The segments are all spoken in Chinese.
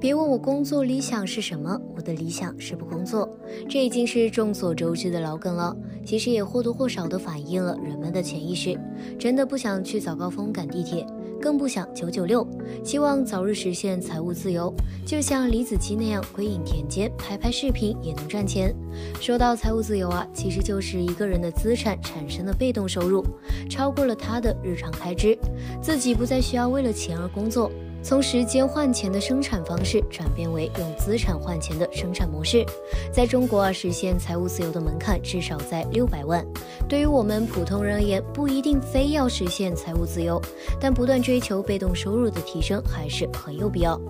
别问我工作理想是什么，我的理想是不工作。这已经是众所周知的老梗了，其实也或多或少的反映了人们的潜意识。真的不想去早高峰赶地铁，更不想九九六，希望早日实现财务自由，就像李子柒那样归隐田间，拍拍视频也能赚钱。说到财务自由啊，其实就是一个人的资产产生的被动收入超过了他的日常开支，自己不再需要为了钱而工作。从时间换钱的生产方式转变为用资产换钱的生产模式，在中国啊，实现财务自由的门槛至少在六百万。对于我们普通人而言，不一定非要实现财务自由，但不断追求被动收入的提升还是很有必要。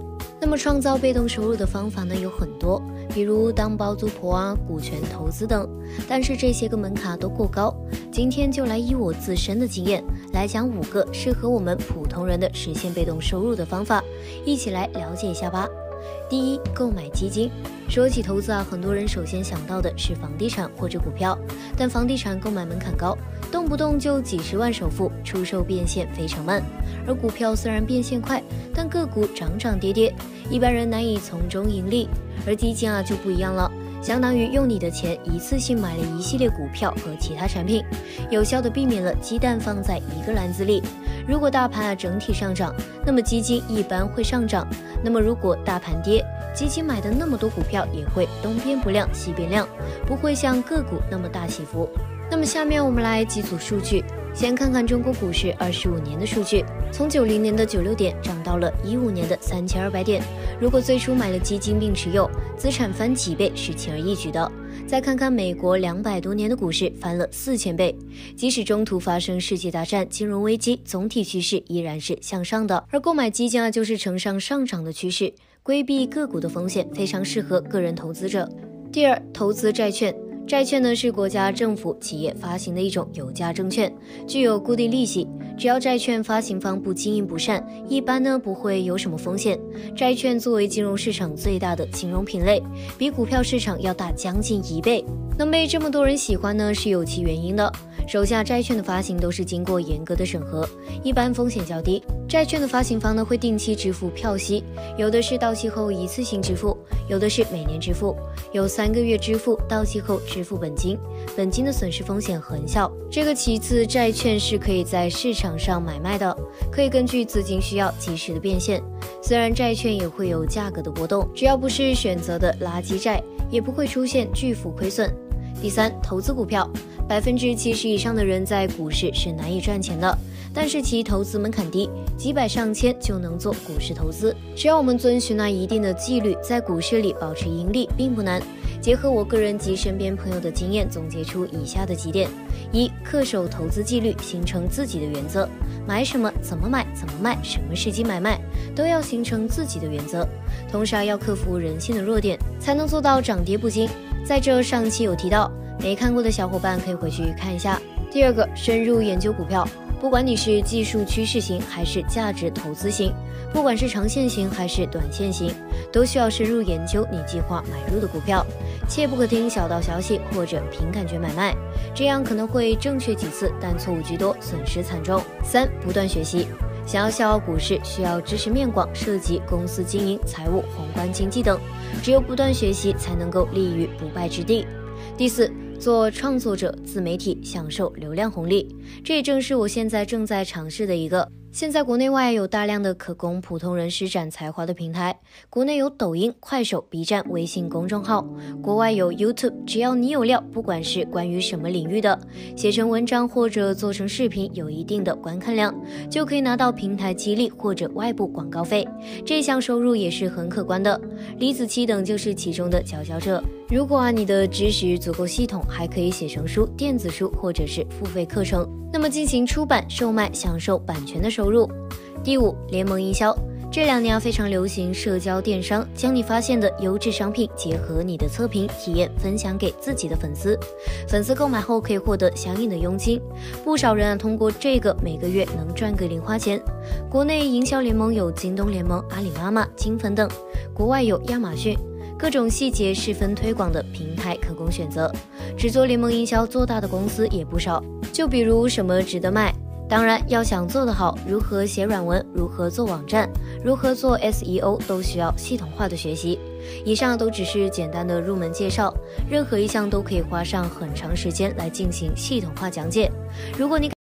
那么，创造被动收入的方法呢有很多，比如当包租婆啊、股权投资等。但是这些个门槛都过高。今天就来以我自身的经验来讲五个适合我们普通人的实现被动收入的方法，一起来了解一下吧。第一，购买基金。说起投资啊，很多人首先想到的是房地产或者股票，但房地产购买门槛高，动不动就几十万首付，出售变现非常慢；而股票虽然变现快，但个股涨涨跌跌，一般人难以从中盈利。而基金啊就不一样了，相当于用你的钱一次性买了一系列股票和其他产品，有效的避免了鸡蛋放在一个篮子里。如果大盘啊整体上涨，那么基金一般会上涨；那么如果大盘跌，基金买的那么多股票也会东边不亮西边亮，不会像个股那么大起伏。那么下面我们来几组数据，先看看中国股市二十五年的数据，从九零年的九六点涨到了一五年的三千二百点。如果最初买了基金并持有，资产翻几倍是轻而易举的。再看看美国两百多年的股市翻了四千倍，即使中途发生世界大战、金融危机，总体趋势依然是向上的。而购买基金啊，就是呈上上涨的趋势，规避个股的风险，非常适合个人投资者。第二，投资债券。债券呢是国家、政府、企业发行的一种有价证券，具有固定利息。只要债券发行方不经营不善，一般呢不会有什么风险。债券作为金融市场最大的金融品类，比股票市场要大将近一倍。能被这么多人喜欢呢，是有其原因的。手下债券的发行都是经过严格的审核，一般风险较低。债券的发行方呢会定期支付票息，有的是到期后一次性支付，有的是每年支付，有三个月支付，到期后支付本金，本金的损失风险很小。这个其次，债券是可以在市场上买卖的，可以根据资金需要及时的变现。虽然债券也会有价格的波动，只要不是选择的垃圾债，也不会出现巨幅亏损。第三，投资股票。百分之七十以上的人在股市是难以赚钱的，但是其投资门槛低，几百上千就能做股市投资。只要我们遵循那一定的纪律，在股市里保持盈利并不难。结合我个人及身边朋友的经验，总结出以下的几点：一、恪守投资纪律，形成自己的原则，买什么、怎么买、怎么卖、什么时机买卖，都要形成自己的原则。同时还，要克服人性的弱点，才能做到涨跌不惊。在这上期有提到。没看过的小伙伴可以回去看一下。第二个，深入研究股票，不管你是技术趋势型还是价值投资型，不管是长线型还是短线型，都需要深入研究你计划买入的股票，切不可听小道消息或者凭感觉买卖，这样可能会正确几次，但错误居多，损失惨重。三，不断学习，想要笑傲股市，需要知识面广，涉及公司经营、财务、宏观经济等，只有不断学习，才能够立于不败之地。第四。做创作者、自媒体，享受流量红利，这也正是我现在正在尝试的一个。现在国内外有大量的可供普通人施展才华的平台，国内有抖音、快手、B 站、微信公众号，国外有 YouTube。只要你有料，不管是关于什么领域的，写成文章或者做成视频，有一定的观看量，就可以拿到平台激励或者外部广告费，这项收入也是很可观的。李子柒等就是其中的佼佼者。如果啊你的知识足够系统，还可以写成书、电子书或者是付费课程。那么进行出版、售卖，享受版权的收入。第五，联盟营销。这两年非常流行社交电商，将你发现的优质商品结合你的测评体验，分享给自己的粉丝。粉丝购买后可以获得相应的佣金，不少人啊通过这个每个月能赚个零花钱。国内营销联盟有京东联盟、阿里妈妈、金粉等，国外有亚马逊。各种细节十分推广的平台可供选择，只做联盟营销做大的公司也不少。就比如什么值得卖、当然，要想做得好，如何写软文，如何做网站，如何做 SEO，都需要系统化的学习。以上都只是简单的入门介绍，任何一项都可以花上很长时间来进行系统化讲解。如果你